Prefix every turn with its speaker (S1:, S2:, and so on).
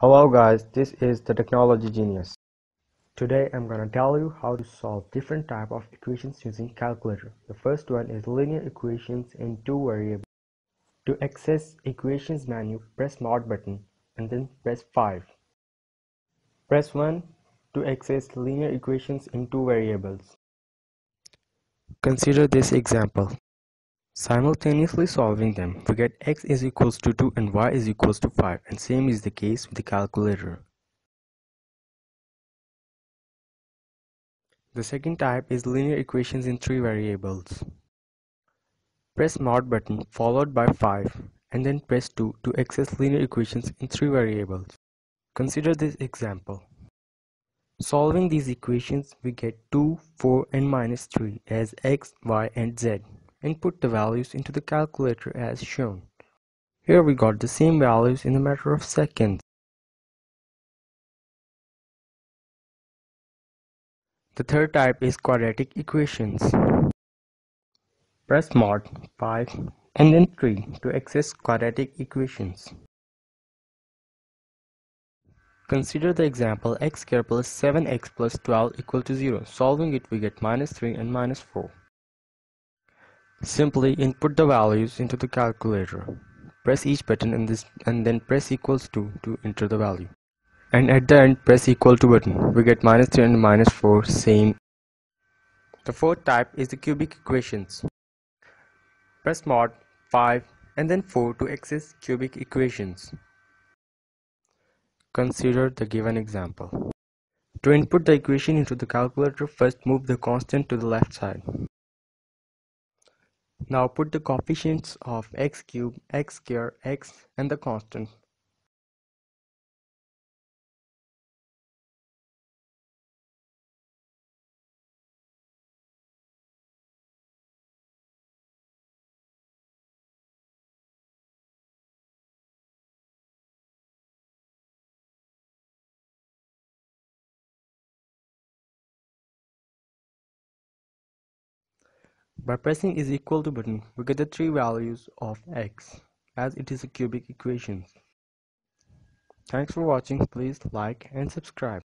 S1: Hello guys, this is the Technology Genius. Today I'm gonna tell you how to solve different type of equations using calculator. The first one is linear equations in two variables. To access equations menu, press mod button and then press 5. Press 1 to access linear equations in two variables. Consider this example. Simultaneously solving them, we get x is equals to 2 and y is equals to 5 and same is the case with the calculator. The second type is linear equations in three variables. Press mod button followed by 5 and then press 2 to access linear equations in three variables. Consider this example. Solving these equations we get 2, 4 and minus 3 as x, y and z. Input the values into the calculator as shown. Here we got the same values in a matter of seconds. The third type is quadratic equations. Press mod 5 and then 3 to access quadratic equations. Consider the example x squared plus 7x plus 12 equal to 0. Solving it we get minus 3 and minus 4. Simply input the values into the calculator. Press each button in this and then press equals to to enter the value. And at the end press equal to button. We get minus 3 and minus 4 same. The fourth type is the cubic equations. Press mod 5 and then 4 to access cubic equations. Consider the given example. To input the equation into the calculator, first move the constant to the left side. Now put the coefficients of x cubed, x squared, x and the constant. By pressing is equal to button, we get the three values of x, as it is a cubic equation. Thanks for watching, please like and subscribe.